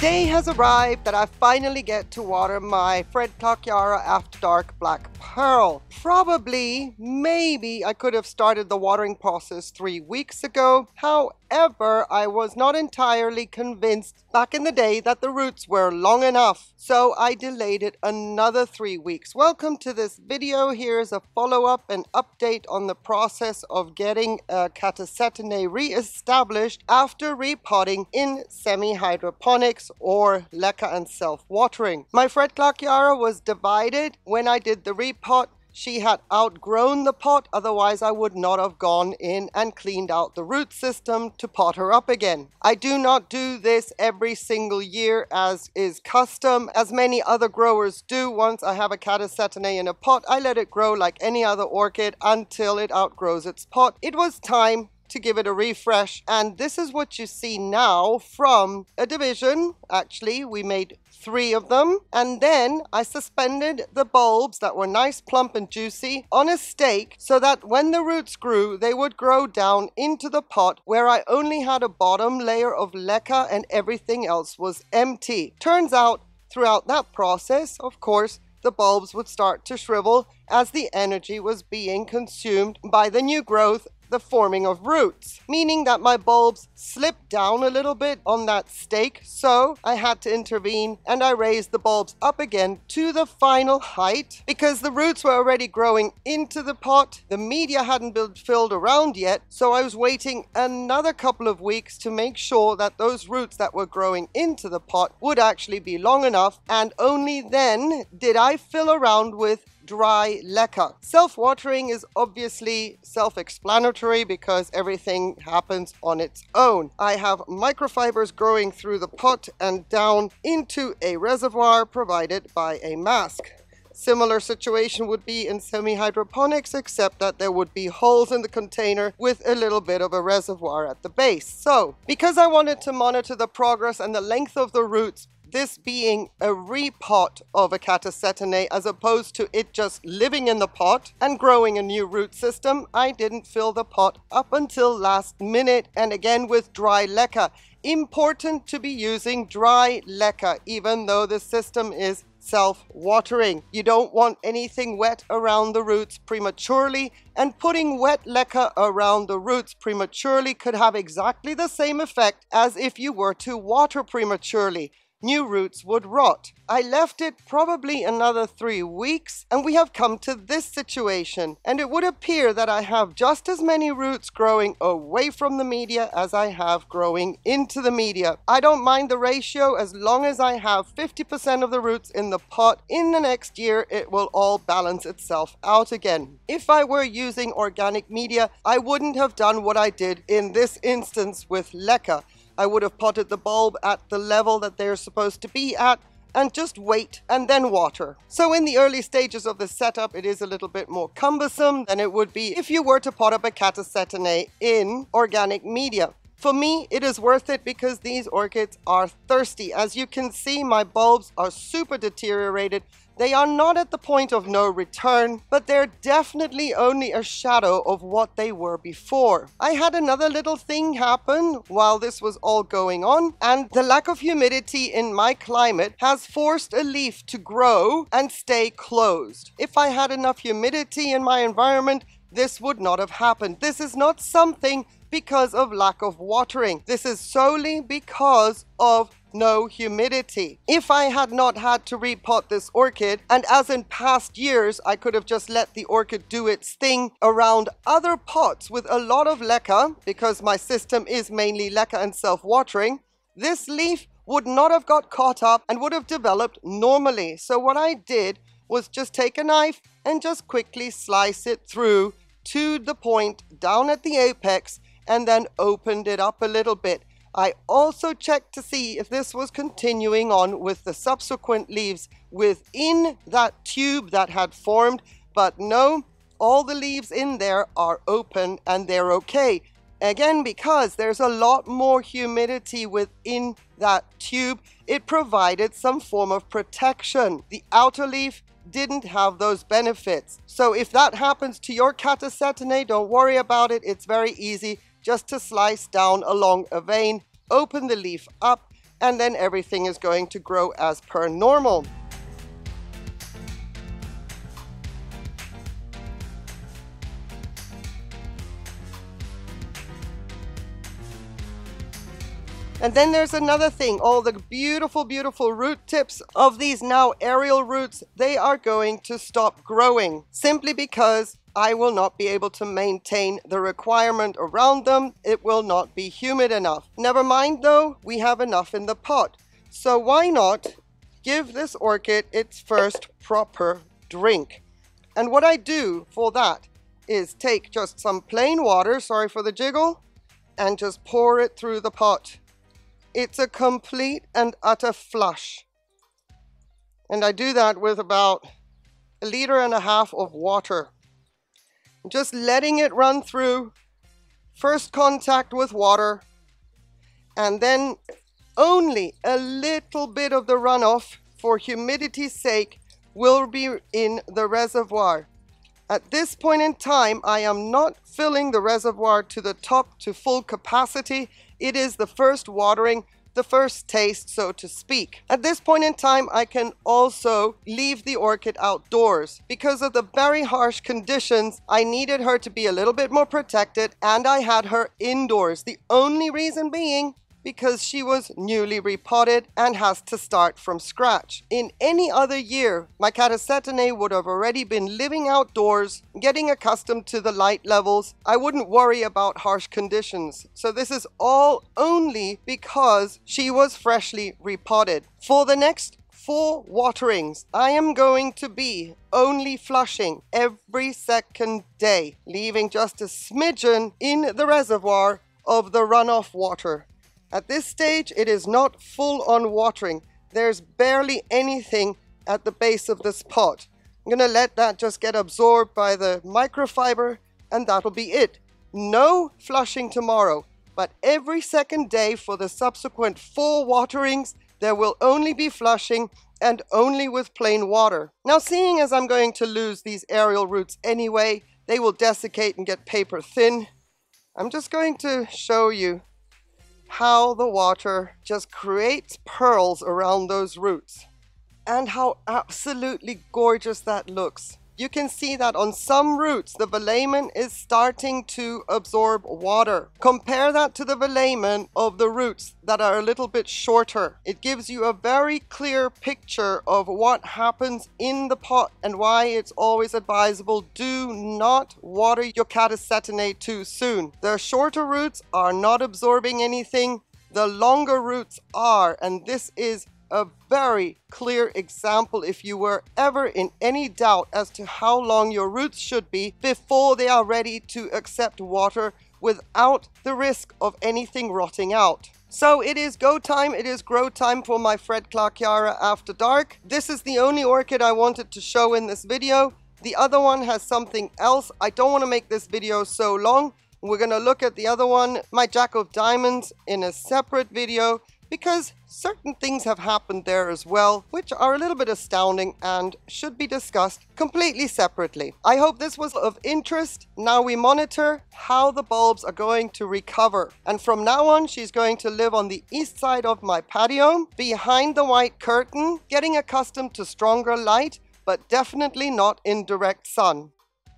Day has arrived that I finally get to water my Fred Clark Yarra After Dark Black Pearl. Probably, maybe I could have started the watering process three weeks ago. However, I was not entirely convinced back in the day that the roots were long enough. So I delayed it another three weeks. Welcome to this video. Here's a follow-up and update on the process of getting a Catasetinae re-established after repotting in semi-hydroponics or leca and self-watering. My Fredclarkeara was divided when I did the repot she had outgrown the pot, otherwise I would not have gone in and cleaned out the root system to pot her up again. I do not do this every single year as is custom, as many other growers do. Once I have a Catasetinae in a pot, I let it grow like any other orchid until it outgrows its pot. It was time to give it a refresh. And this is what you see now from a division. Actually, we made three of them. And then I suspended the bulbs that were nice, plump and juicy on a stake so that when the roots grew, they would grow down into the pot where I only had a bottom layer of leca and everything else was empty. Turns out throughout that process, of course, the bulbs would start to shrivel as the energy was being consumed by the new growth the forming of roots, meaning that my bulbs slipped down a little bit on that stake, so I had to intervene and I raised the bulbs up again to the final height. Because the roots were already growing into the pot. The media hadn't been filled around yet, so I was waiting another couple of weeks to make sure that those roots that were growing into the pot would actually be long enough, and only then did I fill around with dry leca. Self-watering is obviously self-explanatory because everything happens on its own. I have microfibers growing through the pot and down into a reservoir provided by a mask. Similar situation would be in semi-hydroponics, except that there would be holes in the container with a little bit of a reservoir at the base. So, because I wanted to monitor the progress and the length of the roots this being a repot of a catasetinae as opposed to it just living in the pot and growing a new root system, I didn't fill the pot up until last minute and again with dry leca. Important to be using dry leca even though the system is self-watering. You don't want anything wet around the roots prematurely and putting wet leca around the roots prematurely could have exactly the same effect as if you were to water prematurely new roots would rot. I left it probably another three weeks and we have come to this situation and it would appear that I have just as many roots growing away from the media as I have growing into the media. I don't mind the ratio as long as I have 50% of the roots in the pot. In the next year it will all balance itself out again. If I were using organic media I wouldn't have done what I did in this instance with leca. I would have potted the bulb at the level that they're supposed to be at and just wait and then water. So in the early stages of the setup, it is a little bit more cumbersome than it would be if you were to pot up a catasetinae in organic media. For me, it is worth it because these orchids are thirsty. As you can see, my bulbs are super deteriorated they are not at the point of no return, but they're definitely only a shadow of what they were before. I had another little thing happen while this was all going on, and the lack of humidity in my climate has forced a leaf to grow and stay closed. If I had enough humidity in my environment, this would not have happened. This is not something because of lack of watering. This is solely because of no humidity. If I had not had to repot this orchid, and as in past years, I could have just let the orchid do its thing around other pots with a lot of leca, because my system is mainly leca and self-watering, this leaf would not have got caught up and would have developed normally. So what I did was just take a knife and just quickly slice it through to the point down at the apex and then opened it up a little bit. I also checked to see if this was continuing on with the subsequent leaves within that tube that had formed, but no, all the leaves in there are open and they're okay. Again, because there's a lot more humidity within that tube, it provided some form of protection. The outer leaf didn't have those benefits. So if that happens to your Catasetinae, don't worry about it. It's very easy just to slice down along a vein, open the leaf up, and then everything is going to grow as per normal. And then there's another thing, all the beautiful, beautiful root tips of these now aerial roots, they are going to stop growing simply because I will not be able to maintain the requirement around them. It will not be humid enough. Never mind though, we have enough in the pot. So why not give this orchid its first proper drink? And what I do for that is take just some plain water, sorry for the jiggle, and just pour it through the pot. It's a complete and utter flush. And I do that with about a liter and a half of water. Just letting it run through, first contact with water, and then only a little bit of the runoff for humidity's sake will be in the reservoir. At this point in time, I am not filling the reservoir to the top to full capacity it is the first watering, the first taste, so to speak. At this point in time, I can also leave the orchid outdoors. Because of the very harsh conditions, I needed her to be a little bit more protected and I had her indoors. The only reason being because she was newly repotted and has to start from scratch. In any other year, my Catasetinae would have already been living outdoors, getting accustomed to the light levels. I wouldn't worry about harsh conditions. So this is all only because she was freshly repotted. For the next four waterings, I am going to be only flushing every second day, leaving just a smidgen in the reservoir of the runoff water. At this stage, it is not full on watering. There's barely anything at the base of this pot. I'm gonna let that just get absorbed by the microfiber and that'll be it. No flushing tomorrow, but every second day for the subsequent four waterings, there will only be flushing and only with plain water. Now seeing as I'm going to lose these aerial roots anyway, they will desiccate and get paper thin. I'm just going to show you how the water just creates pearls around those roots and how absolutely gorgeous that looks. You can see that on some roots, the velamen is starting to absorb water. Compare that to the velamen of the roots that are a little bit shorter. It gives you a very clear picture of what happens in the pot and why it's always advisable do not water your catasetinae too soon. The shorter roots are not absorbing anything. The longer roots are, and this is a very clear example if you were ever in any doubt as to how long your roots should be before they are ready to accept water without the risk of anything rotting out. So it is go time, it is grow time for my Fredclarkeara After Dark. This is the only orchid I wanted to show in this video. The other one has something else. I don't want to make this video so long. We're going to look at the other one, my Jack of Diamonds, in a separate video because certain things have happened there as well, which are a little bit astounding and should be discussed completely separately. I hope this was of interest. Now we monitor how the bulbs are going to recover. And from now on, she's going to live on the east side of my patio, behind the white curtain, getting accustomed to stronger light, but definitely not in direct sun.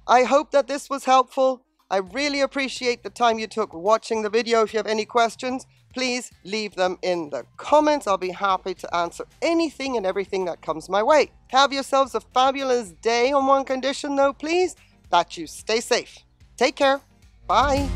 I hope that this was helpful. I really appreciate the time you took watching the video. If you have any questions, please leave them in the comments. I'll be happy to answer anything and everything that comes my way. Have yourselves a fabulous day on one condition though, please, that you stay safe. Take care. Bye.